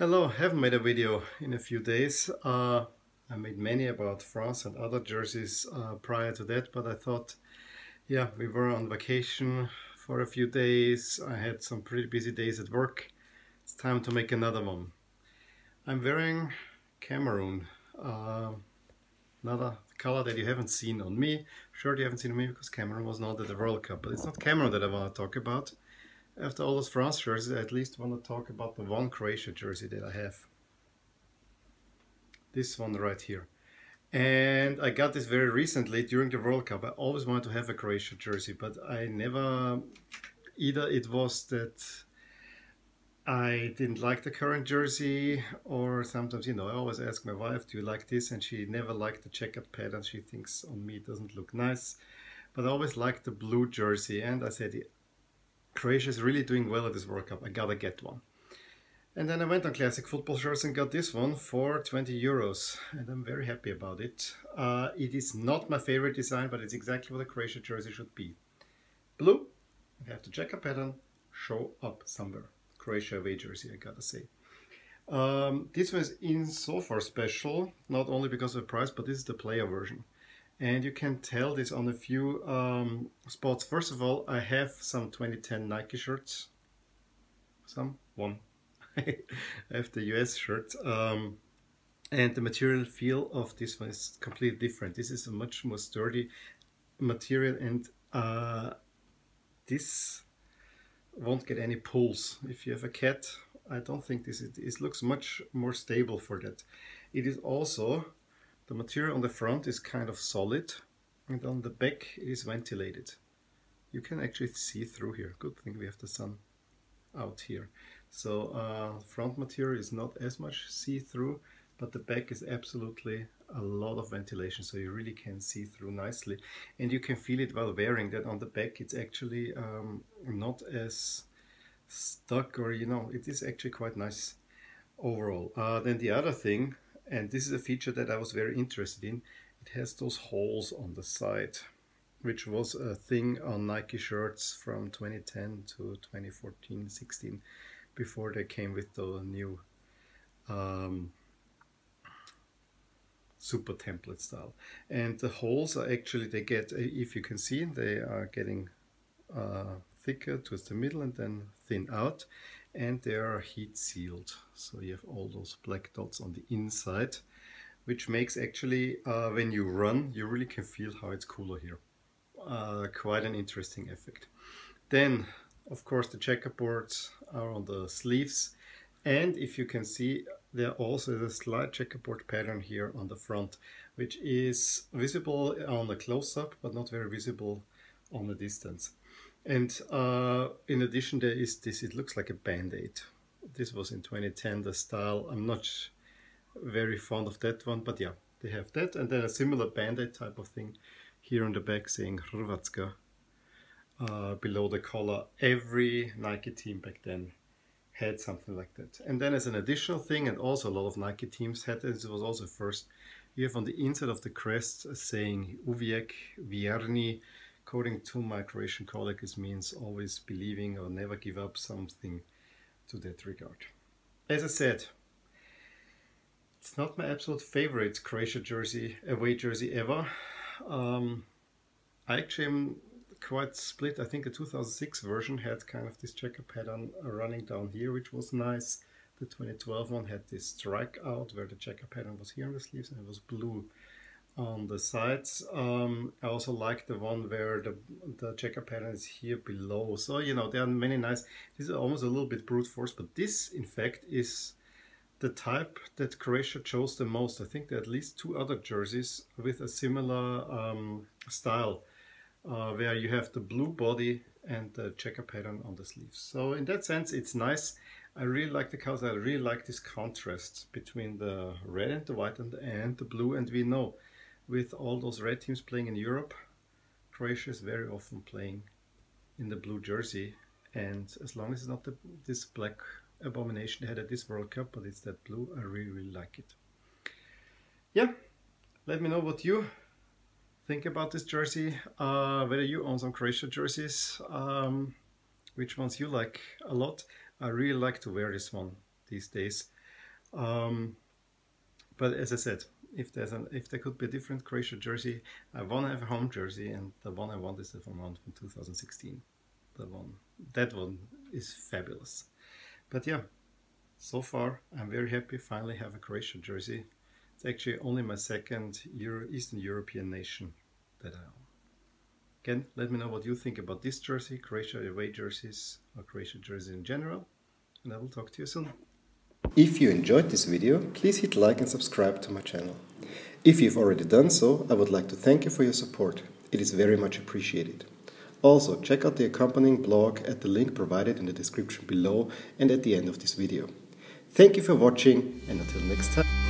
Hello, I haven't made a video in a few days. Uh, I made many about France and other jerseys uh, prior to that, but I thought, yeah, we were on vacation for a few days. I had some pretty busy days at work. It's time to make another one. I'm wearing Cameroon, uh, another color that you haven't seen on me. Sure, you haven't seen on me because Cameroon was not at the World Cup, but it's not Cameroon that I want to talk about after all those France jerseys, I at least want to talk about the one Croatia jersey that I have. This one right here. And I got this very recently during the World Cup. I always wanted to have a Croatia jersey, but I never, either it was that I didn't like the current jersey, or sometimes, you know, I always ask my wife, do you like this? And she never liked the checkered pattern. She thinks on me it doesn't look nice. But I always liked the blue jersey, and I said, Croatia is really doing well at this World Cup. I gotta get one. And then I went on Classic Football Shirts and got this one for 20 euros. And I'm very happy about it. Uh, it is not my favorite design, but it's exactly what a Croatia jersey should be. Blue, you have the check a pattern, show up somewhere. Croatia away jersey, I gotta say. Um, this one is in so far special, not only because of the price, but this is the player version and you can tell this on a few um, spots. First of all, I have some 2010 Nike shirts. Some? One. I have the US shirt. Um, and the material feel of this one is completely different. This is a much more sturdy material and uh, this won't get any pulls. If you have a cat, I don't think this is, it looks much more stable for that. It is also the material on the front is kind of solid and on the back it is ventilated. You can actually see through here. Good thing we have the sun out here. So uh, front material is not as much see-through, but the back is absolutely a lot of ventilation, so you really can see through nicely. And you can feel it while wearing that on the back. It's actually um, not as stuck or, you know, it is actually quite nice overall. Uh, then the other thing and this is a feature that I was very interested in. It has those holes on the side, which was a thing on Nike shirts from 2010 to 2014, 16, before they came with the new um, super template style. And the holes are actually, they get, if you can see, they are getting uh, thicker towards the middle and then thin out and they are heat sealed. So you have all those black dots on the inside which makes actually uh, when you run you really can feel how it's cooler here. Uh, quite an interesting effect. Then of course the checkerboards are on the sleeves. And if you can see there also is a slight checkerboard pattern here on the front which is visible on the close-up but not very visible on the distance and uh, in addition, there is this, it looks like a band-aid. This was in 2010, the style. I'm not very fond of that one, but yeah, they have that. And then a similar band-aid type of thing here on the back saying Hrvatska uh, below the collar. Every Nike team back then had something like that. And then as an additional thing, and also a lot of Nike teams had this, it was also first, you have on the inside of the crest saying Uvijek, Vjerni, According to my Croatian colleague, means always believing or never give up something to that regard. As I said, it's not my absolute favorite Croatia jersey, away jersey ever. Um, I actually am quite split. I think the 2006 version had kind of this checker pattern running down here, which was nice. The 2012 one had this strike out where the checker pattern was here on the sleeves and it was blue on the sides. Um, I also like the one where the, the checker pattern is here below. So, you know, there are many nice, this is almost a little bit brute force, but this, in fact, is the type that Croatia chose the most. I think there are at least two other jerseys with a similar um, style, uh, where you have the blue body and the checker pattern on the sleeves. So in that sense, it's nice. I really like the colors. I really like this contrast between the red and the white and, and the blue. And we know with all those red teams playing in Europe, Croatia is very often playing in the blue jersey. And as long as it's not the, this black abomination they had at this World Cup, but it's that blue, I really, really like it. Yeah, let me know what you think about this jersey, uh, whether you own some Croatia jerseys, um, which ones you like a lot. I really like to wear this one these days. Um, but as I said, if there's an if there could be a different Croatia jersey, I want to have a home jersey, and the one I want is the one from 2016. The one that one is fabulous. But yeah, so far I'm very happy. Finally have a Croatia jersey. It's actually only my second Euro Eastern European nation that I own. Again, let me know what you think about this jersey, Croatia away jerseys, or Croatia jersey in general, and I will talk to you soon. If you enjoyed this video, please hit like and subscribe to my channel. If you've already done so, I would like to thank you for your support. It is very much appreciated. Also, check out the accompanying blog at the link provided in the description below and at the end of this video. Thank you for watching and until next time.